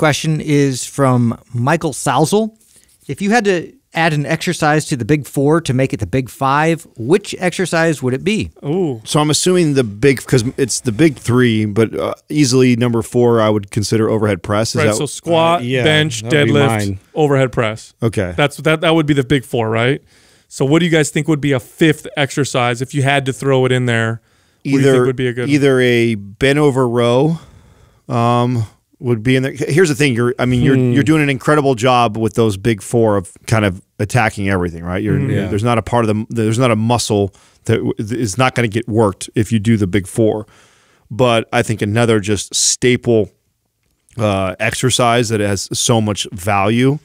question is from Michael Salzel. If you had to add an exercise to the big four to make it the big five, which exercise would it be? Ooh. So I'm assuming the big because it's the big three, but uh, easily number four I would consider overhead press. Is Right. that so squat, Uh, yeah, bench, that be deadlift, overhead press. okay? That's that. That would be the big four, right? So, what do you guys think would be a fifth exercise if you had to throw it in there? What do you either would be a good? one? either a bent over row, um, would be in there. Here's the thing: you're, I mean, you're Hmm. you're doing an incredible job with those big four of kind of attacking everything, right? You're, Mm-hmm. Yeah. there's not a part of the there's not a muscle that is not going to get worked if you do the big four. But I think another just staple uh, exercise that has so much value,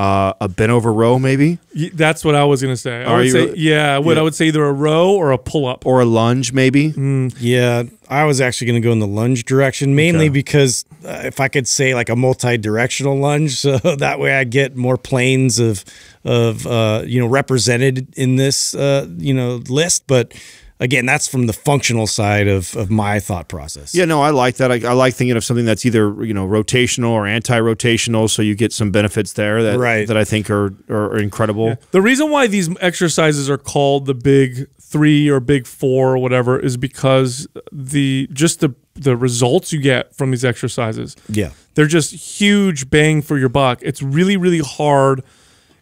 uh, a bent over row maybe, That's what I was gonna say. I Are would you say, yeah, I would. Yeah. I would say either a row or a pull up. or a lunge maybe. Mm. Yeah, I was actually going to go in the lunge direction, mainly Okay. because uh, if I could say like a multi-directional lunge, so that way I get more planes of of uh, you know represented in this uh, you know list. But again, that's from the functional side of of my thought process. Yeah, no, I like that. I, I like thinking of something that's either you know rotational or anti-rotational, so you get some benefits there that Right. that I think are are, incredible. The reason why these exercises are called the big three or big four or whatever is because the just the the results you get from these exercises. yeah. They're just huge bang for your buck. It's really, really hard.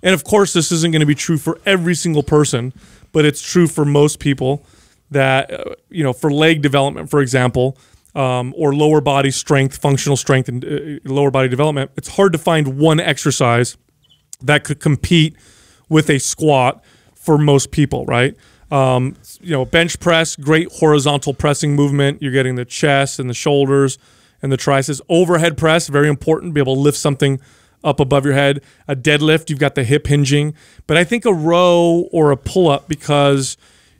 And of course, this isn't going to be true for every single person, but it's true for most people that, uh, you know, for leg development, for example, um, or lower body strength, functional strength, and uh, lower body development, it's hard to find one exercise that could compete with a squat for most people, right? Um, you know, bench press, great horizontal pressing movement. You're getting the chest and the shoulders and the triceps. Overhead press, very important, be able to lift something up above your head. A deadlift, you've got the hip hinging. But I think a row or a pull up because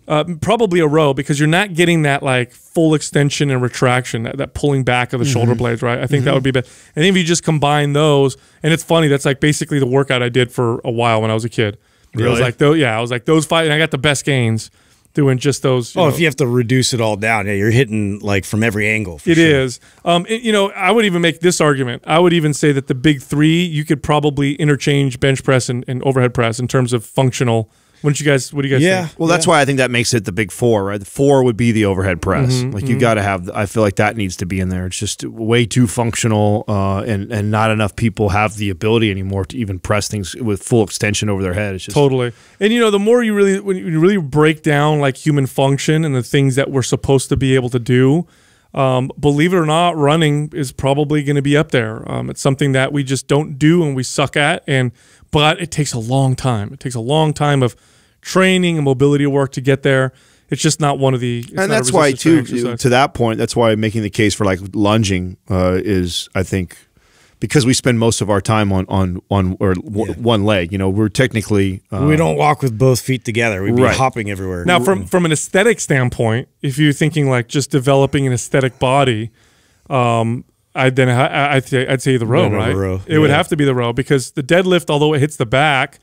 uh, probably a row because you're not getting that like full extension and retraction, that, that pulling back of the shoulder blades, right? I think that would be better. And if you just combine those, and it's funny, that's like basically the workout I did for a while when I was a kid. It was Really? like, those, yeah, I was like those five, and I got the best gains doing just those. Oh, know, if you have to reduce it all down, yeah, you're hitting like from every angle. It sure. is. Um, it- you know, I would even make this argument. I would even say that the big three, you could probably interchange bench press and, and overhead press in terms of functional. Wouldn't you guys? What do you guys Yeah. think? Well, that's why I think that makes it the big four, right? The four would be the overhead press. Mm-hmm, like you got to have. I feel like that needs to be in there. It's just way too functional, uh, and and not enough people have the ability anymore to even press things with full extension over their head. It's just Totally. And you know, the more you really when you really break down like human function and the things that we're supposed to be able to do, um, believe it or not, running is probably going to be up there. Um, it's something that we just don't do and we suck at, and but it takes a long time. It takes a long time of training and mobility work to get there. It's just not one of the. it's not a and that's why too exercise. to that point that's why making the case for like lunging uh, is i think because we spend most of our time on on on or w- one leg you know we're technically uh, we don't walk with both feet together. We'd be Right. hopping everywhere. Now, from from an aesthetic standpoint, if you're thinking like just developing an aesthetic body, um, I'd then I, I'd say I'd say the row, Bend over right? row, It would have to be the row because the deadlift, although it hits the back,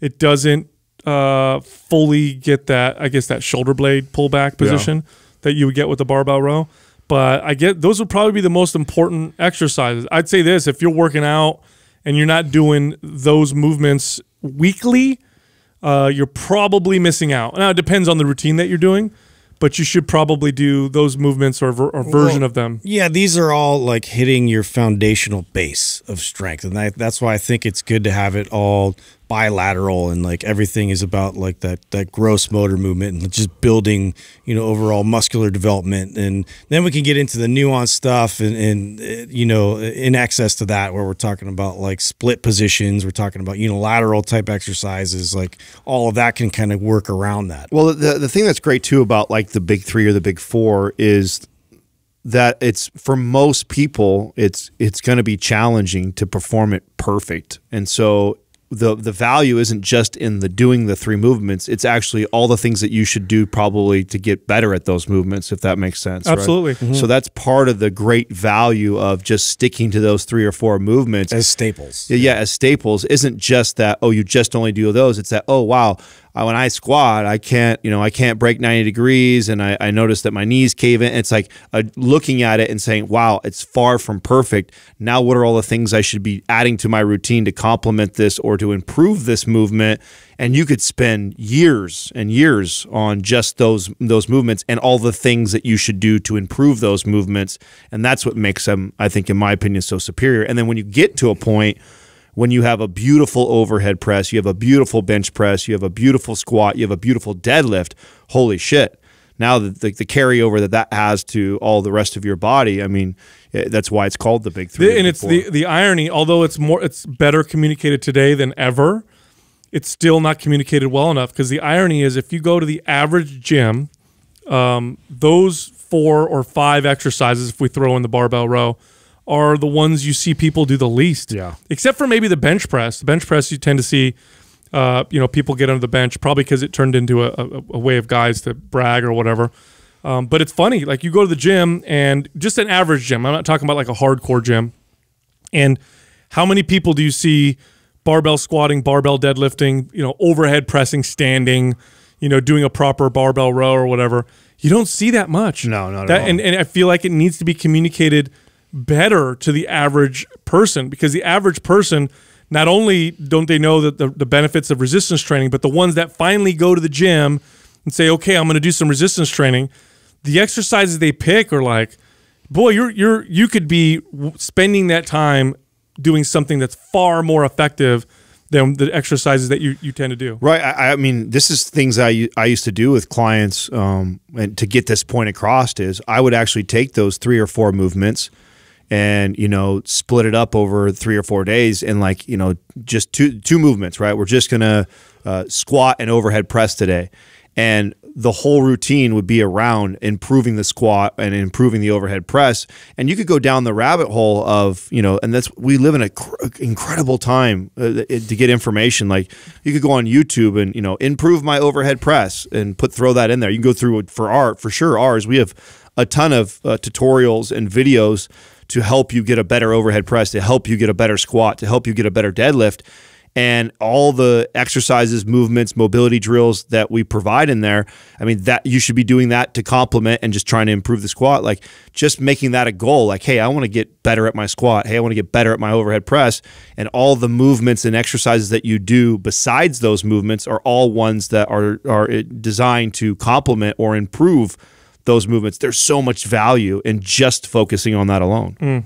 it doesn't uh, fully get that. I guess that shoulder blade pullback position that you would get with the barbell row. But I get those would probably be the most important exercises. I'd say this: if you're working out and you're not doing those movements weekly, uh, you're probably missing out. Now it depends on the routine that you're doing, but you should probably do those movements or, or version Well, of them. Yeah, these are all like hitting your foundational base of strength, and I, that's why I think it's good to have it all bilateral and like everything is about like that that gross motor movement and just building you know overall muscular development, and then we can get into the nuanced stuff and, and uh, you know in excess to that where we're talking about like split positions, we're talking about unilateral type exercises, like all of that can kind of work around that. well the the thing that's great too about like the big three or the big four is that it's for most people it's it's going to be challenging to perform it perfect. And so the the value isn't just in the doing the three movements it's actually all the things that you should do probably to get better at those movements if that makes sense right? Absolutely. Mm-hmm. so that's part of the great value of just sticking to those three or four movements As staples. yeah, as staples isn't just that, oh, you just only do those. It's that, oh, wow, I, when I squat, I can't, you know, I can't break 90 degrees. And I, I notice that my knees cave in. It's like uh, looking at it and saying, wow, it's far from perfect. Now, what are all the things I should be adding to my routine to complement this or to improve this movement? And you could spend years and years on just those those movements and all the things that you should do to improve those movements. And that's what makes them, I think, in my opinion, so superior. And then when you get to a point when you have a beautiful overhead press, you have a beautiful bench press, you have a beautiful squat, you have a beautiful deadlift. Holy shit. Now the, the, the carryover that that has to all the rest of your body, I mean, eh, that's why it's called the big three. The- and it's the the irony, although it's more it's better communicated today than ever, it's still not communicated well enough because the irony is if you go to the average gym, um, those four or five exercises, if we throw in the barbell row, are the ones you see people do the least. Yeah. Except for maybe the bench press. The bench press you tend to see uh, you know, people get under the bench probably because it turned into a, a, a way of guys to brag or whatever. Um, but it's funny, like you go to the gym and just an average gym. I'm not talking about like a hardcore gym. And how many people do you see barbell squatting, barbell deadlifting, you know, overhead pressing, standing, you know, doing a proper barbell row or whatever? You don't see that much. No, not at all. And, and I feel like it needs to be communicated better to the average person because the average person not only don't they know that the, the benefits of resistance training, but the ones that finally go to the gym and say, okay, I'm going to do some resistance training, the exercises they pick are like, boy, you're you're you could be spending that time doing something that's far more effective than the exercises that you, you tend to do. Right. I, I mean, this is things I, I used to do with clients, um, and to get this point across is I would actually take those three or four movements, and you know split it up over three or four days, and like you know just two two movements. Right. We're just gonna uh, squat and overhead press today, and the whole routine would be around improving the squat and improving the overhead press and you could go down the rabbit hole of you know and that's we live in an incredible time uh, to get information like you could go on youtube and you know improve my overhead press and put throw that in there you can go through for art for sure ours we have a ton of uh, tutorials and videos to help you get a better overhead press to help you get a better squat to help you get a better deadlift and all the exercises, movements, mobility drills that we provide in there. I mean, that you should be doing that to complement and just trying to improve the squat. Like just making that a goal. Like, hey, I want to get better at my squat. Hey, I want to get better at my overhead press. And all the movements and exercises that you do besides those movements are all ones that are are eh, designed to complement or improve those movements. There's so much value in just focusing on that alone. Mm.